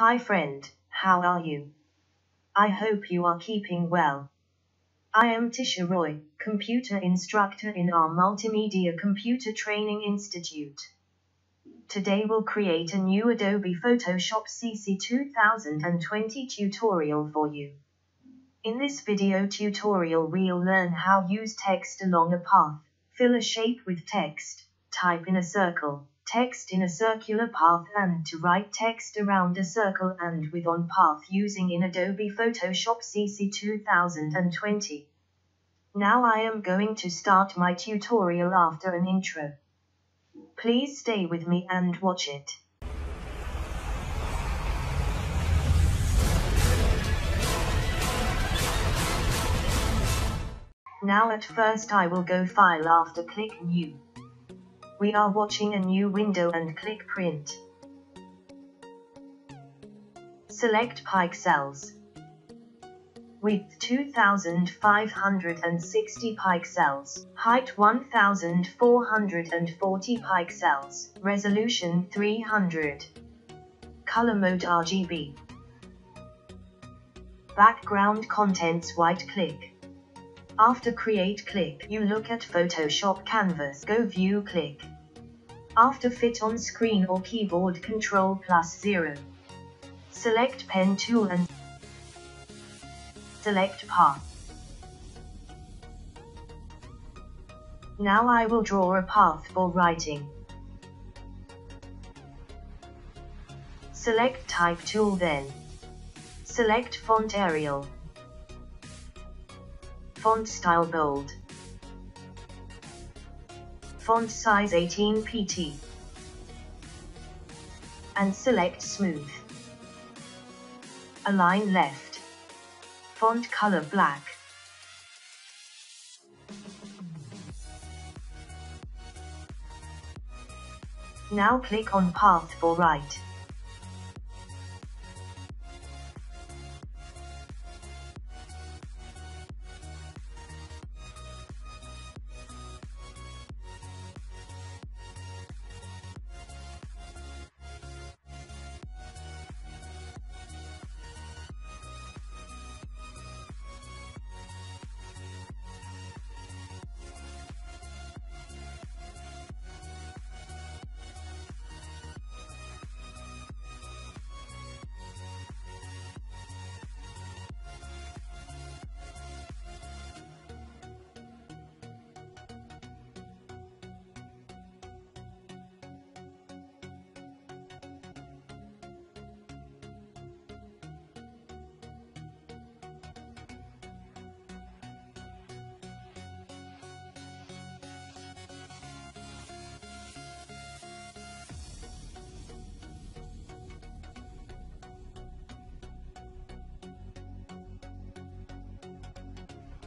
Hi friend, how are you? I hope you are keeping well. I am Tisha Roy, computer instructor in AR Multimedia Computer Training Institute. Today we'll create a new Adobe Photoshop CC 2020 tutorial for you. In this video tutorial we'll learn how to use text along a path, fill a shape with text, type in a circle, text in a circular path and to write text around a circle and with on path using in Adobe Photoshop CC 2020. Now I am going to start my tutorial after an intro. Please stay with me and watch it. Now at first I will go file after click new. We are watching a new window and click print. Select Pixels. Width 2560 pixels, height 1440 pixels, resolution 300. Color mode RGB. Background contents white click. After create click, you look at Photoshop canvas, go view click. After fit on screen or keyboard control plus 0. Select pen tool and select path. Now I will draw a path for writing. Select type tool then. Select font Arial. Font style bold. Font size 18 pt. And select smooth. Align left. Font color black. Now click on path for right.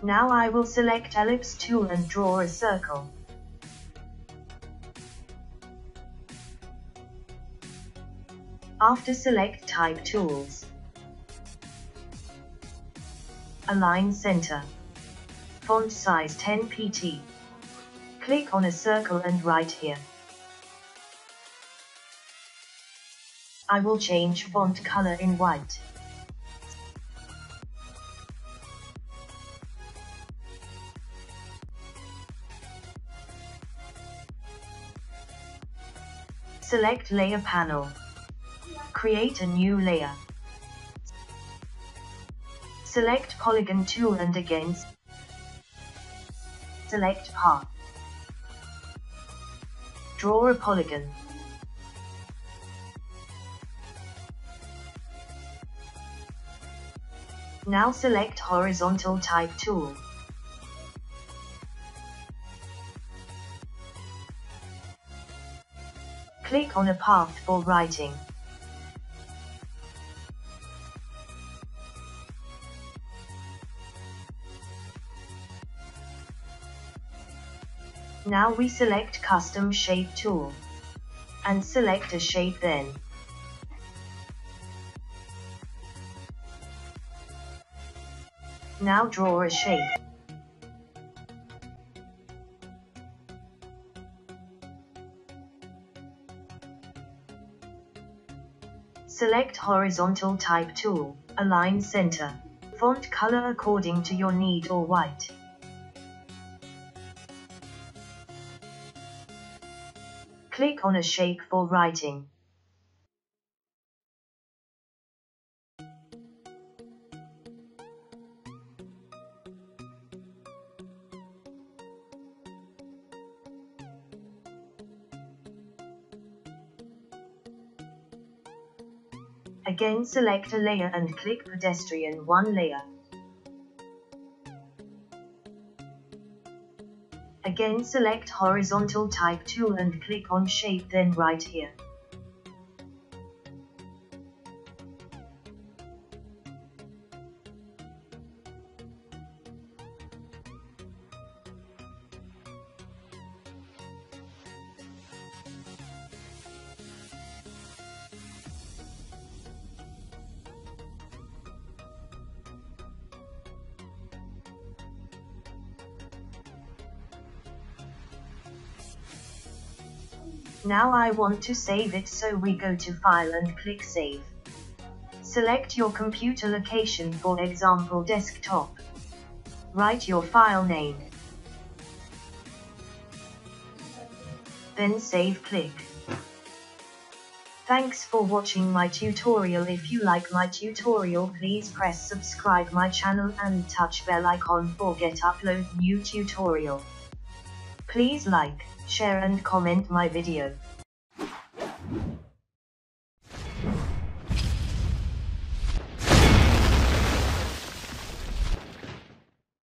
Now I will select ellipse tool and draw a circle. After select type tools. Align center. Font size 10 pt. Click on a circle and write here. I will change font color in white. Select Layer panel. Create a new layer. Select Polygon tool and again select Path. Draw a polygon. Now select Horizontal Type tool. Click on a path for writing. Now we select Custom Shape tool. And select a shape then. Now draw a shape. Select Horizontal Type tool, Align Center. Font color according to your need or white. Click on a shape for writing. Again select a layer and click pedestrian 1 layer. Again select horizontal type tool and click on shape then right here. Now I want to save it so we go to File and click Save. Select your computer location for example desktop. Write your file name. Then save click. Thanks for watching my tutorial if you like my tutorial please press subscribe my channel and touch bell icon for get upload new tutorial. Please like, share and comment my video.